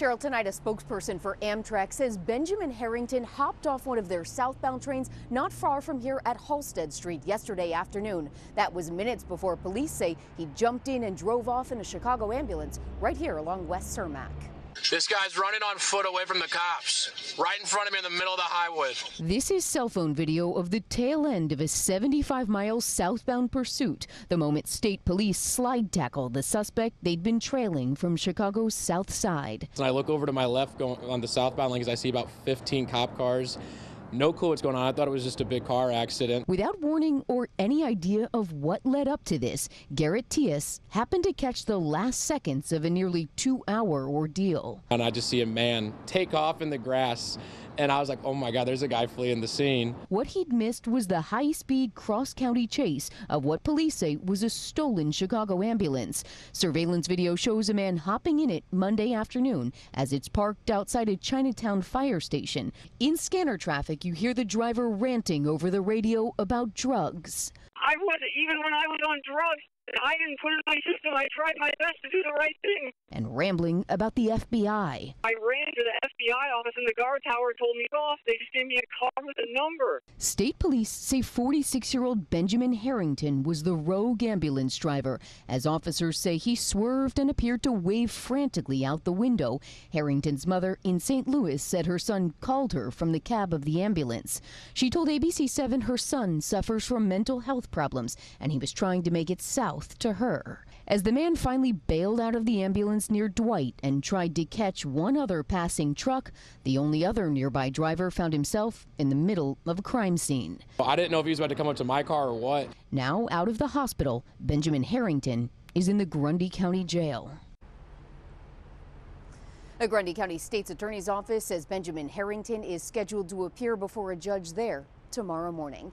Cheryl, tonight a spokesperson for Amtrak says Benjamin Herrington hopped off one of their southbound trains not far from here at Halsted Street yesterday afternoon. That was minutes before police say he jumped in and drove off in a Chicago ambulance right here along West Cermak. This guy's running on foot away from the cops, right in front of me in the middle of the highway. This is cell phone video of the tail end of a 75 mile southbound pursuit, the moment state police slide tackled the suspect they'd been trailing from Chicago's south side. And I look over to my left going on the southbound lanes, I see about 15 cop cars. No clue what's going on. I thought it was just a big car accident. Without warning or any idea of what led up to this, Garrett Tias happened to catch the last seconds of a nearly two hour ordeal. And I just see a man take off in the grass and I was like, oh my God, there's a guy fleeing the scene. What he'd missed was the high speed cross county chase of what police say was a stolen Chicago ambulance. Surveillance video shows a man hopping in it Monday afternoon as it's parked outside a Chinatown fire station. In scanner traffic, you hear the driver ranting over the radio about drugs. I was even when I was on drugs. I didn't put it in my system. I tried my best to do the right thing. And rambling about the FBI. I ran to the FBI office and the guard tower told me off. They just gave me a card with a number. State police say 46 year old Benjamin Herrington was the rogue ambulance driver, as officers say he swerved and appeared to wave frantically out the window. Herrington's mother in St. Louis said her son called her from the cab of the ambulance. She told ABC 7 her son suffers from mental health problems and he was trying to make it south to her. As the man finally bailed out of the ambulance near Dwight and tried to catch one other passing truck, the only other nearby driver found himself in the middle of a crime scene. I didn't know if he was about to come up to my car or what. Now out of the hospital, Benjamin Herrington is in the Grundy County Jail. The Grundy County State's Attorney's Office says Benjamin Herrington is scheduled to appear before a judge there tomorrow morning.